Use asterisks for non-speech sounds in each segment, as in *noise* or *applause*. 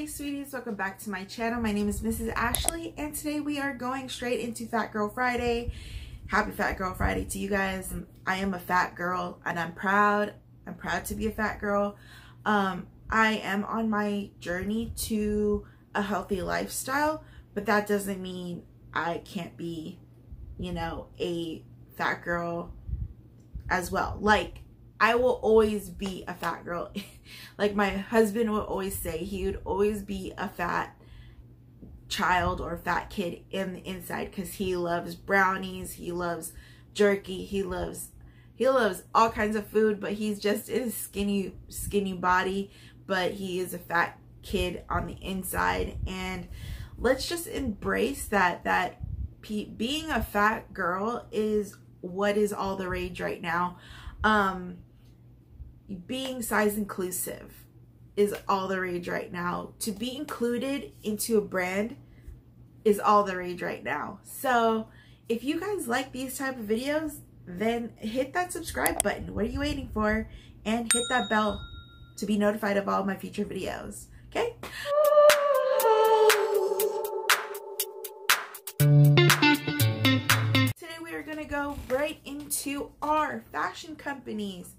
Hey sweeties, welcome back to my channel. My name is Mrs. Ashlie and today we are going straight into Fat Girl Friday. Happy Fat Girl Friday to you guys. I am a fat girl and I'm proud. I'm proud to be a fat girl. Um, I am on my journey to a healthy lifestyle, but that doesn't mean I can't be, you know, a fat girl as well. Like I will always be a fat girl. *laughs* like my husband would always say, he would always be a fat child or fat kid in the inside because he loves brownies, he loves jerky, he loves he loves all kinds of food, but he's just in a skinny skinny body, but he is a fat kid on the inside and let's just embrace that that being a fat girl is what is all the rage right now. Um being size inclusive is all the rage right now. To be included into a brand is all the rage right now. So if you guys like these type of videos, then hit that subscribe button. What are you waiting for? And hit that bell to be notified of all my future videos. Okay? Today we are going to go right into our fashion companies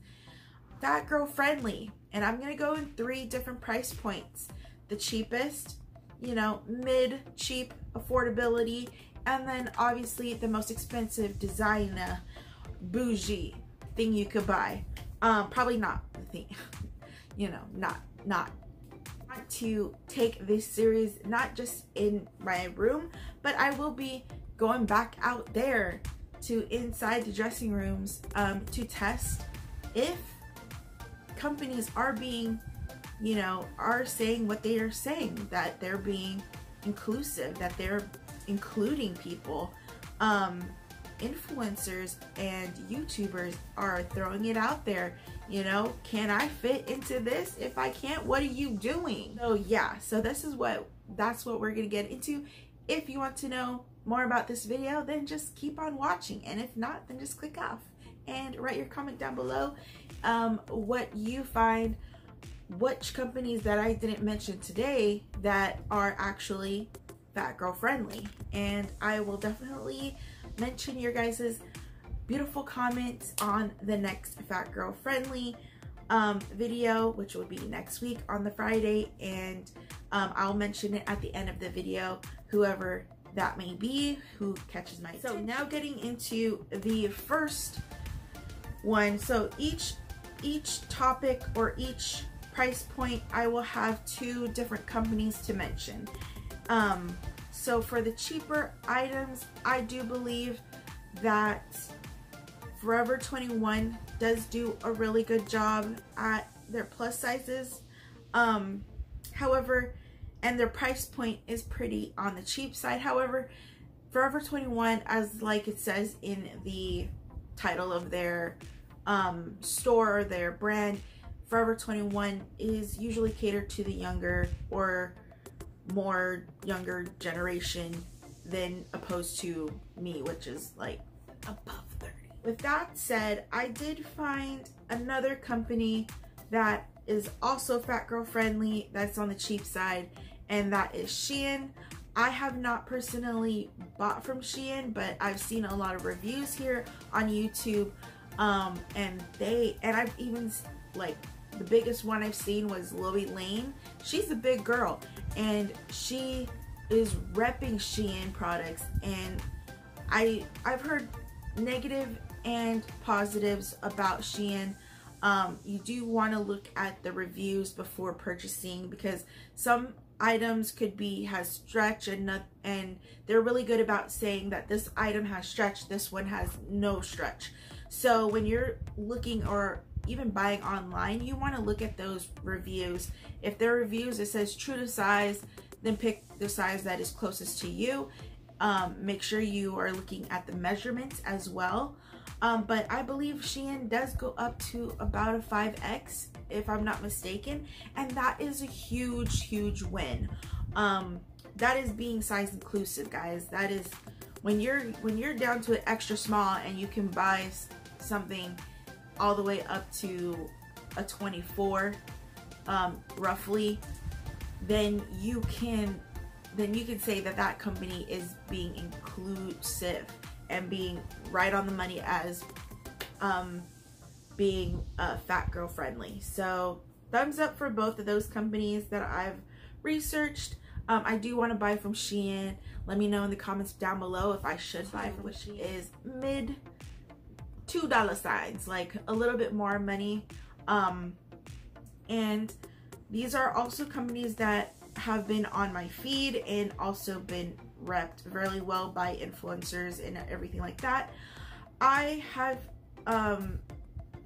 fat girl friendly. And I'm to go in three different price points. The cheapest, you know, mid, cheap, affordability, and then obviously the most expensive designer, bougie thing you could buy. Um, probably not the thing, *laughs* you know, not, not to take this series not just in my room but I will be going back out there to inside the dressing rooms um, to test if companies are being, you know, are saying what they are saying, that they're being inclusive, that they're including people. Um, influencers and YouTubers are throwing it out there. You know, can I fit into this? If I can't, what are you doing? So yeah, so this is what, that's what we're going to get into. If you want to know more about this video, then just keep on watching. And if not, then just click off and write your comment down below um, what you find which companies that I didn't mention today that are actually fat girl friendly. And I will definitely mention your guys's beautiful comments on the next fat girl friendly um, video which will be next week on the Friday. And um, I'll mention it at the end of the video whoever that may be who catches my so now getting into the first one so each each topic or each price point, I will have two different companies to mention. Um, so for the cheaper items, I do believe that Forever 21 does do a really good job at their plus sizes. Um, however, and their price point is pretty on the cheap side. However, Forever 21, as like it says in the title of their um, store, their brand, Forever 21 is usually catered to the younger or more younger generation than opposed to me, which is like above 30. With that said, I did find another company that is also fat girl friendly, that's on the cheap side, and that is Shein. I have not personally bought from Shein, but I've seen a lot of reviews here on YouTube um, and they, and I've even, like, the biggest one I've seen was Loey Lane. She's a big girl, and she is repping Shein products, and I, I've heard negative and positives about Shein. Um, you do want to look at the reviews before purchasing because some items could be has stretch and not, and they're really good about saying that this item has stretch this one has no stretch so when you're looking or even buying online, you want to look at those reviews. If their reviews it says true to size, then pick the size that is closest to you. Um, make sure you are looking at the measurements as well. Um, but I believe Shein does go up to about a 5X, if I'm not mistaken. And that is a huge, huge win. Um, that is being size inclusive, guys. That is when you're when you're down to an extra small and you can buy something all the way up to a 24 um, roughly then you can then you can say that that company is being inclusive and being right on the money as um, being uh, fat girl friendly. So thumbs up for both of those companies that I've researched. Um, I do want to buy from Shein. Let me know in the comments down below if I should buy from Shein. Is mid two dollar signs, like a little bit more money. Um, and these are also companies that have been on my feed and also been repped very well by influencers and everything like that. I have um,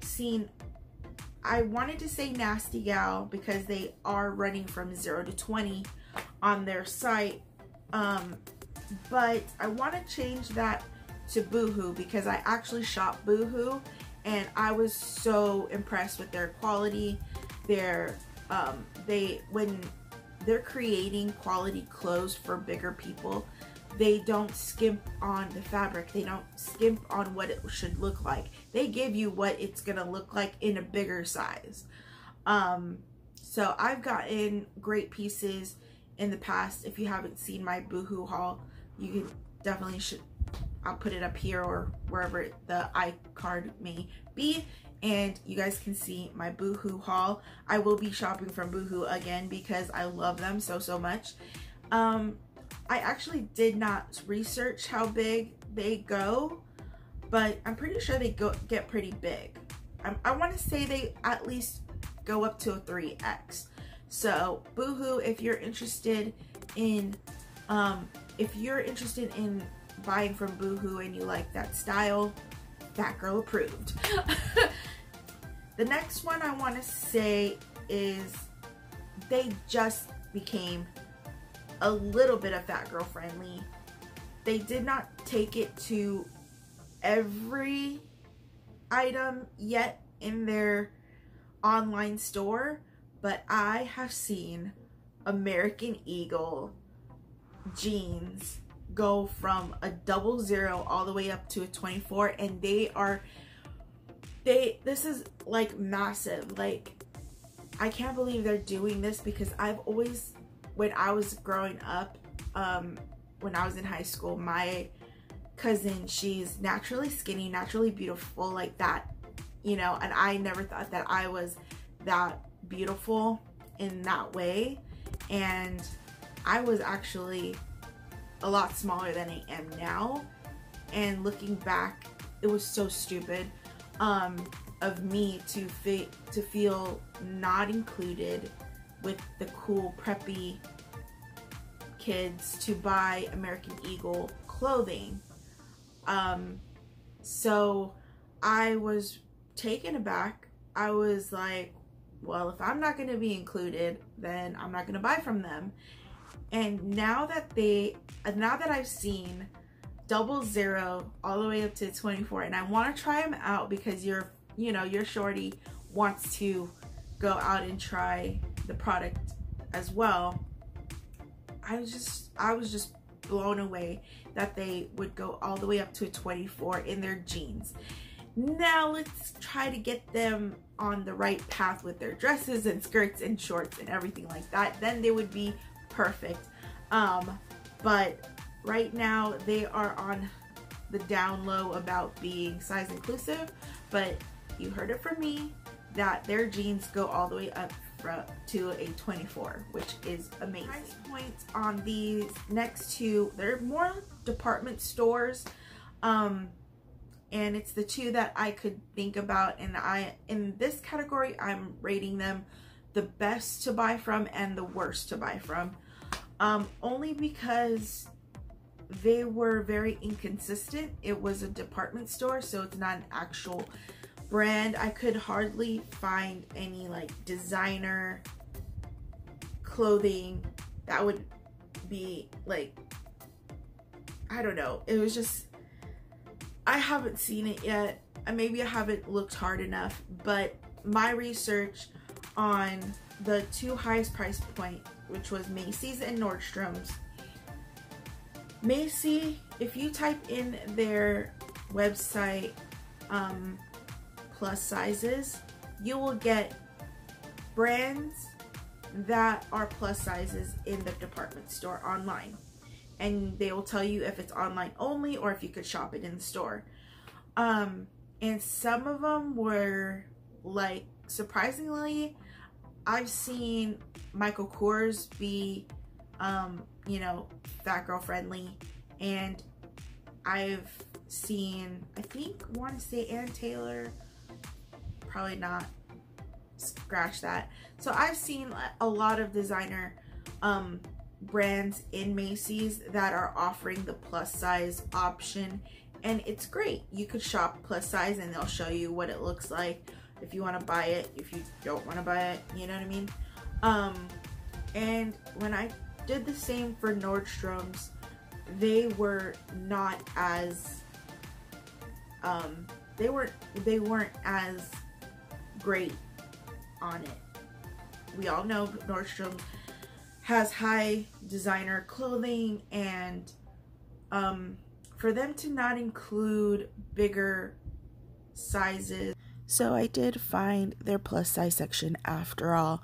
seen, I wanted to say Nasty Gal because they are running from 0 to 20 on their site. Um, but I want to change that to Boohoo because I actually shop Boohoo and I was so impressed with their quality. Their, um, they, when they're creating quality clothes for bigger people. They don't skimp on the fabric. They don't skimp on what it should look like. They give you what it's going to look like in a bigger size. Um, so I've gotten great pieces in the past. If you haven't seen my Boohoo haul, you can definitely should. I'll put it up here or wherever the iCard may be and you guys can see my Boohoo haul. I will be shopping from Boohoo again because I love them so, so much. Um, I actually did not research how big they go, but I'm pretty sure they go get pretty big. I, I want to say they at least go up to a 3X. So Boohoo, if you're interested in, um, if you're interested in buying from Boohoo and you like that style, that girl approved. *laughs* the next one I want to say is they just became a little bit of fat girl friendly. They did not take it to every item yet in their online store, but I have seen American Eagle jeans go from a double zero all the way up to a 24 and they are they this is like massive like I can't believe they're doing this because I've always when I was growing up um when I was in high school my cousin she's naturally skinny naturally beautiful like that you know and I never thought that I was that beautiful in that way and I was actually a lot smaller than I am now. And looking back, it was so stupid um, of me to to feel not included with the cool preppy kids to buy American Eagle clothing. Um, so I was taken aback. I was like, well, if I'm not going to be included, then I'm not going to buy from them. And now that they, now that I've seen double zero all the way up to 24 and I want to try them out because you're, you know, your shorty wants to go out and try the product as well. I was just, I was just blown away that they would go all the way up to a 24 in their jeans. Now let's try to get them on the right path with their dresses and skirts and shorts and everything like that. Then they would be perfect. Um, but right now they are on the down low about being size inclusive, but you heard it from me that their jeans go all the way up to a 24, which is amazing. Price points on these next two, they're more department stores. Um, and it's the two that I could think about and I in this category I'm rating them the best to buy from and the worst to buy from um, only because they were very inconsistent. It was a department store, so it's not an actual brand. I could hardly find any like designer clothing that would be like, I don't know. It was just, I haven't seen it yet. Maybe I haven't looked hard enough, but my research on the two highest price point which was Macy's and Nordstrom's. Macy, if you type in their website um, plus sizes, you will get brands that are plus sizes in the department store online. And they will tell you if it's online only or if you could shop it in the store. Um, and some of them were like surprisingly, I've seen Michael Kors be, um, you know, fat girl friendly, and I've seen, I think, want to say Ann Taylor, probably not, scratch that. So I've seen a lot of designer um, brands in Macy's that are offering the plus size option and it's great. You could shop plus size and they'll show you what it looks like if you want to buy it, if you don't want to buy it, you know what I mean? Um, and when I did the same for Nordstrom's, they were not as um, they weren't they weren't as great on it. We all know Nordstrom has high designer clothing and um, for them to not include bigger sizes. So I did find their plus size section after all,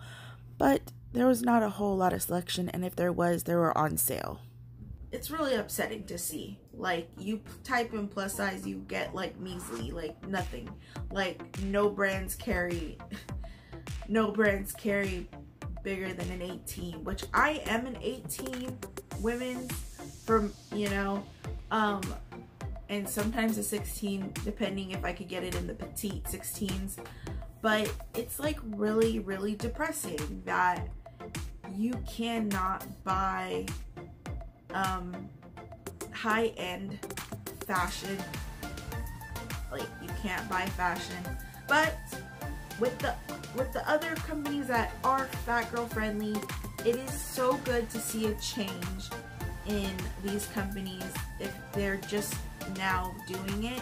but there was not a whole lot of selection and if there was, they were on sale. It's really upsetting to see. Like you type in plus size, you get like measly, like nothing. Like no brands carry *laughs* no brands carry bigger than an 18, which I am an 18 women from, you know, um, and sometimes a 16, depending if I could get it in the petite 16s. But it's like really, really depressing that you cannot buy um, high-end fashion. Like you can't buy fashion, but with the with the other companies that are fat girl friendly, it is so good to see a change in these companies if they're just now doing it.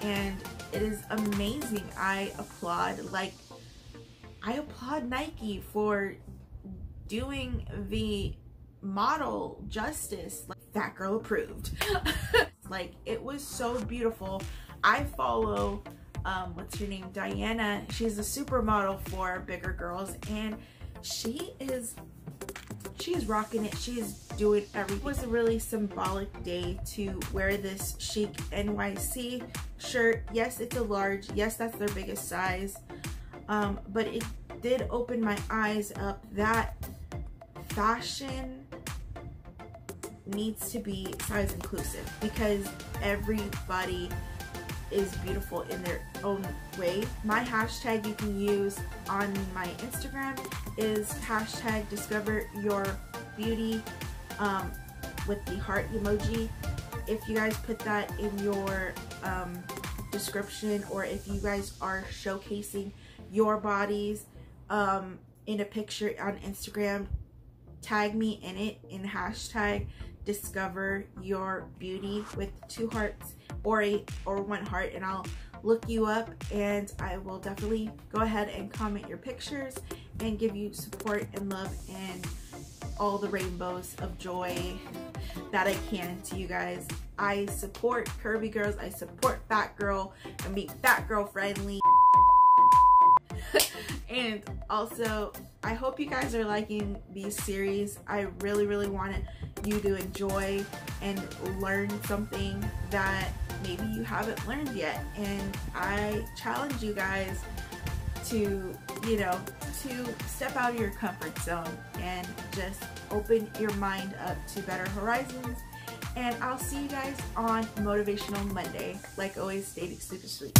And it is amazing. I applaud like I applaud Nike for doing the model justice like fat girl approved *laughs* like it was so beautiful I follow um what's her name Diana she's a supermodel for bigger girls and she is she is rocking it. She is doing everything. It was a really symbolic day to wear this chic NYC shirt. Yes, it's a large. Yes, that's their biggest size. Um, but it did open my eyes up that fashion needs to be size inclusive because everybody is beautiful in their own way. My hashtag you can use on my Instagram is hashtag discover your beauty um, with the heart emoji. If you guys put that in your um, description or if you guys are showcasing your bodies um, in a picture on Instagram, tag me in it in hashtag discover your beauty with two hearts or a or one heart and I'll look you up and I will definitely go ahead and comment your pictures and give you support and love and all the rainbows of joy that I can to you guys. I support curvy girls, I support fat girl and be fat girl friendly. *laughs* and also, I hope you guys are liking these series. I really, really want you to enjoy and learn something that maybe you haven't learned yet. And I challenge you guys to, you know, to step out of your comfort zone and just open your mind up to better horizons. And I'll see you guys on Motivational Monday. Like always, stay super sweet.